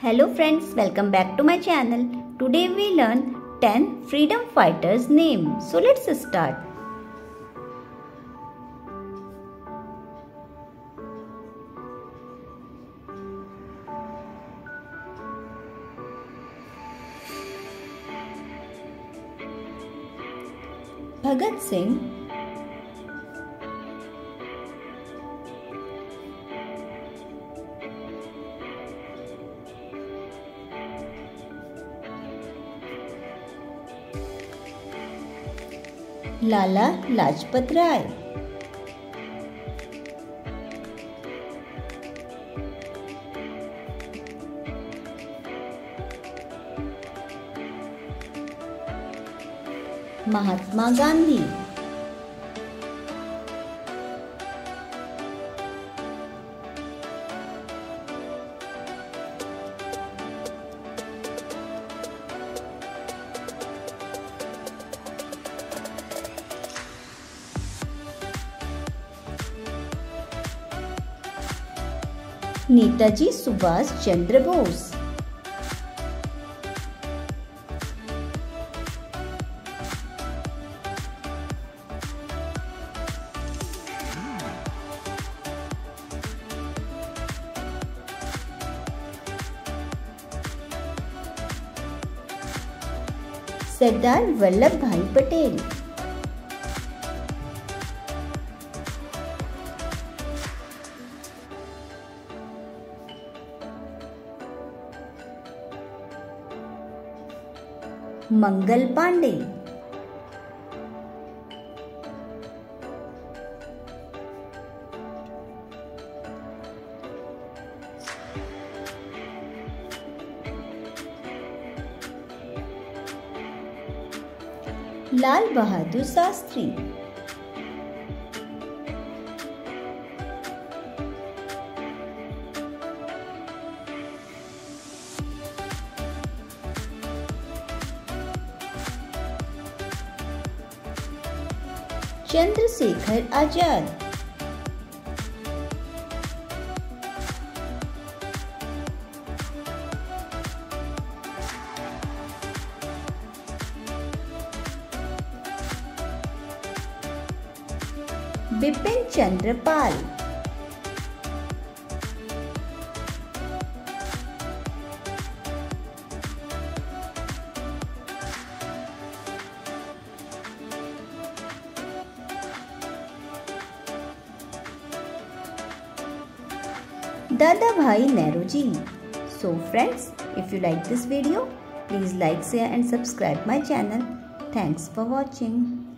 Hello friends, welcome back to my channel. Today we learn 10 freedom fighters name. So let's start. Bhagat Singh Lala Lajpat Rai. Mahatma Gandhi. Netaji Subhash Chandra Bose. Sardar Vallabh भाई पटेल। मंगल पांडे। लाल बहादुर शास्त्री। चंद्रशेखर आज़ाद। बिपिन चंद्र पाल। दादा Bhai ji so friends if you like this video please like share and subscribe my channel thanks for watching